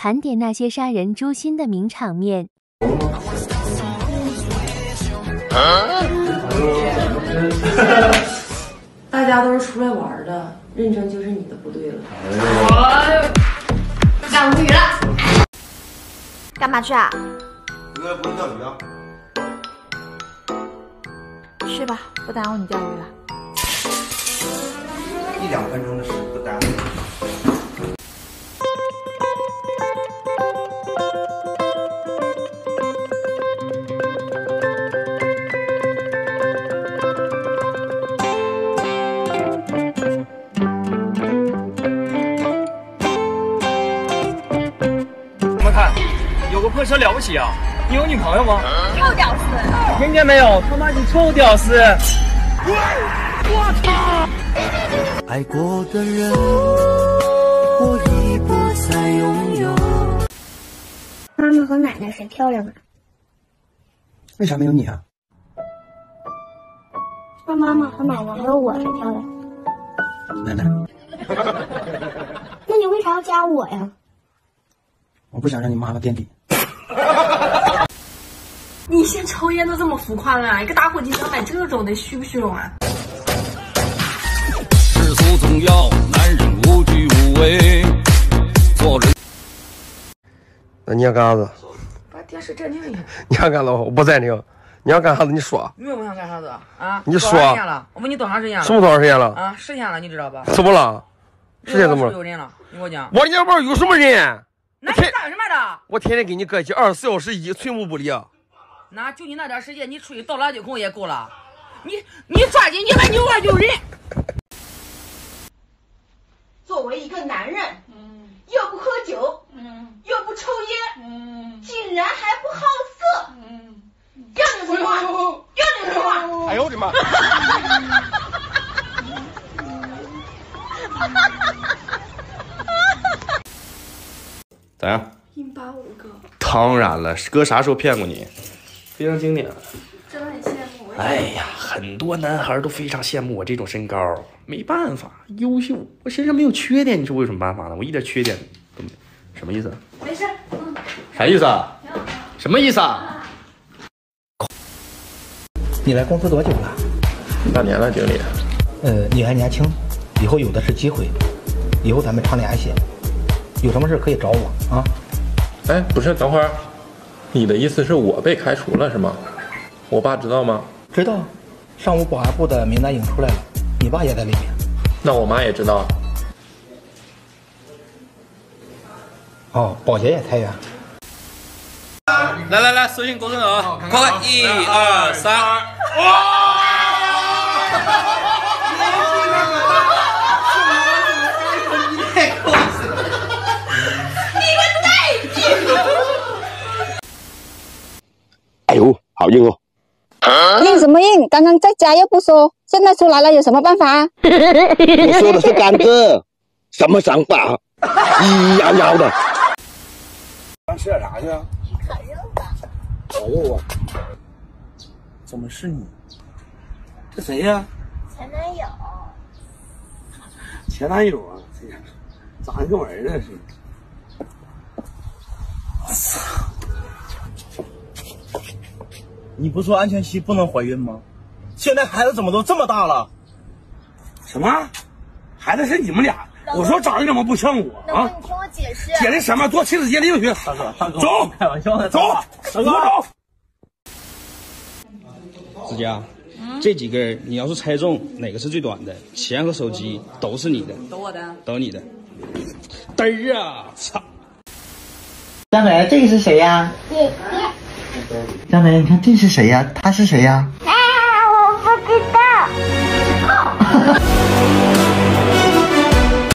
盘点那些杀人诛心的名场面。大家都是出来玩的，认真就是你的不对了。下无语了。干嘛去啊？哥不用钓鱼啊。去吧，不耽误你钓鱼了。一两分钟的事不耽误。破车了不起啊？你有女朋友吗？臭屌丝！听见没有？他妈你臭屌丝！我操！爱过的人，我已不再拥有。妈妈和奶奶谁漂亮啊？为啥没有你啊？那妈妈和奶奶还有我谁漂亮？奶奶，那你为啥要加我呀？我不想让你妈妈垫底。你现在抽烟都这么浮夸了，一个打火机想买这种的，虚不虚荣啊？世俗总要男人无惧无畏，做人。那你要干啥子？把电视暂停一下。你要干啥子？我不暂停。你要干啥子？你说。你我想干啥子啊？你说。多少时间了？我问你多长时间了？什么多长时间了？啊，十天了，你知道吧？怎么了？十天怎么了？有人了，你给我讲。我家里有什么人？那你干什么的？我天天跟你搁一起，二十四小时一寸步不离。那就你那点时间，你出去倒垃圾桶也够了。你你抓紧，你把你我有人。作为一个男人，嗯，又不喝酒，嗯，又不抽烟，嗯，竟然还不好色，嗯，要你什么？要你什么？哎呦我的妈！咋样？一米八五哥。当然了，哥啥时候骗过你？非常经典。真的很羡慕。哎呀，很多男孩都非常羡慕我这种身高，没办法，优秀。我身上没有缺点，你说我有什么办法呢？我一点缺点都没。什么意思？没事。嗯。啥意思啊？什么意思啊？你来公司多久了？半年了，经理。呃，你还年轻，以后有的是机会，以后咱们常联系。有什么事可以找我啊？哎，不是，等会儿，你的意思是我被开除了是吗？我爸知道吗？知道，上午保安部的名单已经出来了，你爸也在里面。那我妈也知道。哦，保洁也裁员。来来来，私信郭正啊，快快，一二三，哇！好硬哦！硬什么硬？刚刚在家又不说，现在出来了，有什么办法？我说的是干哥，什么想法？咿呀呀的。吃点啥去啊？烤肉吧。烤肉啊？怎么是你？这谁呀？前男友。前男友啊？这呀，长得跟我儿子似的。我操！你不说安全期不能怀孕吗？现在孩子怎么都这么大了？什么？孩子是你们俩？我说长得怎么不像我啊？你听我解释。解释什么？做亲子鉴定去。大哥，大哥，走，开玩笑的，走，大哥走。子佳，这几根你要是猜中哪个是最短的，钱和手机都是你的。都我的。都你的。嘚儿啊！操！江北，这个是谁呀？姐姐。江北，你看这是谁呀？他是谁呀？啊，我不知道。